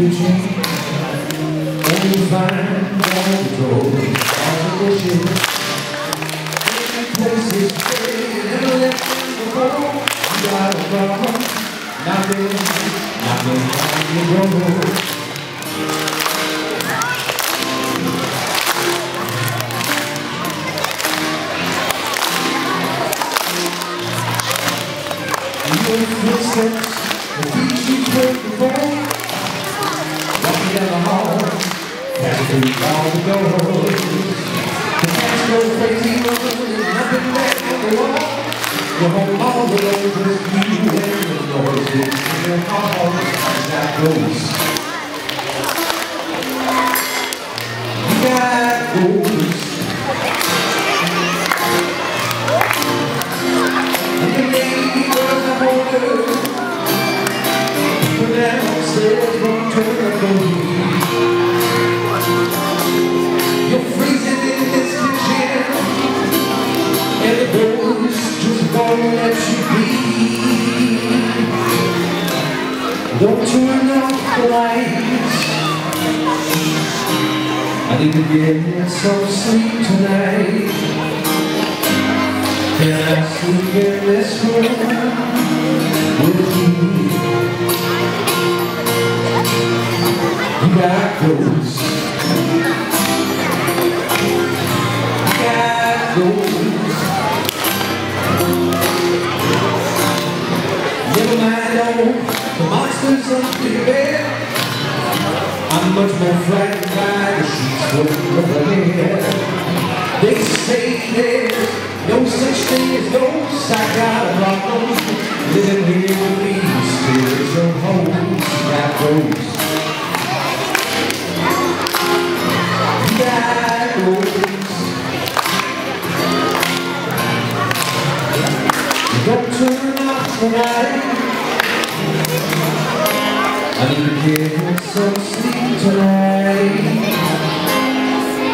kitchen, and you find all the drawers, all the places you never left them before. You got a problem, nothing, nothing on your door. Your footsteps, the feet you took before, never home. After all the. The cash goes crazy, nothing left on the wall. The home all alone with you and the noises in your heart. That goes. Need to get some sleep tonight. Can I sleep in this room with you? You got ghosts. Got ghosts. Never mind all the monsters under your bed. I'm much more frightened by. They say there's no such thing as ghosts. I got a problem living here with me. Spiritual ghosts. Ghosts. The light. I need to get some sleep tonight.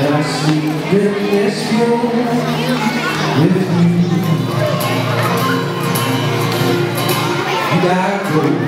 And I sleep in this room with you. Got gold.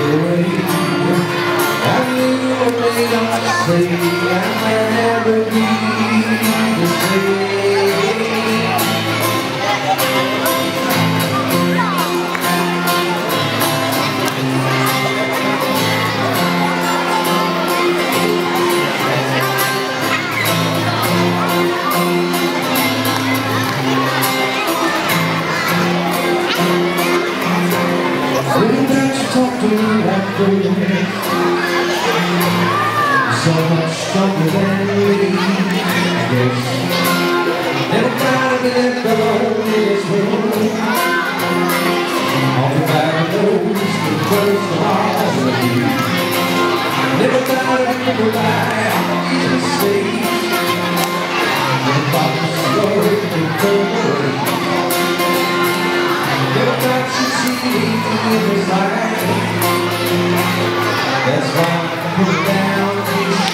away. So much stronger than I guess Never gotta be left alone in this world All the bad knows the first will be Never gotta be alive,